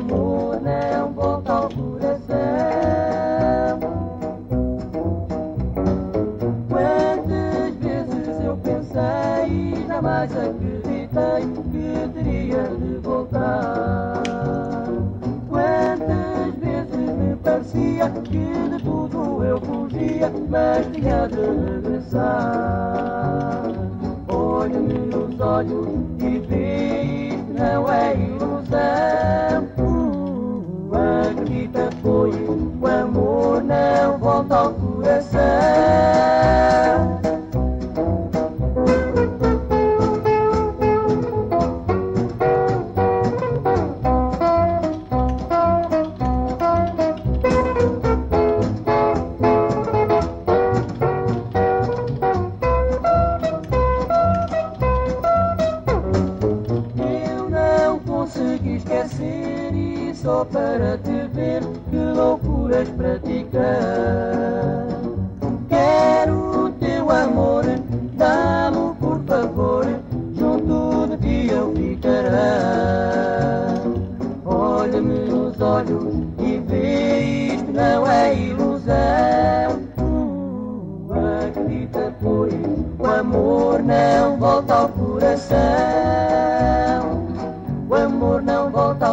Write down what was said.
amor não volta ao coração. Quantas vezes eu pensei e jamais acreditei que teria de voltar. Quantas vezes me parecia que de tudo eu fugia, mas tinha de regressar. Olhe-me nos olhos acredita, pois o amor não volta ao coração. ser e só para te ver que loucuras praticar. Quero o teu amor, dá-lo por favor, junto de ti eu ficará. Olha-me nos olhos e vê isto não é ilusão. Hum, acredita, pois, o amor não volta ao coração. O amor não volta